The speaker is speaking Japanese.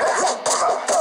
ハハハハ!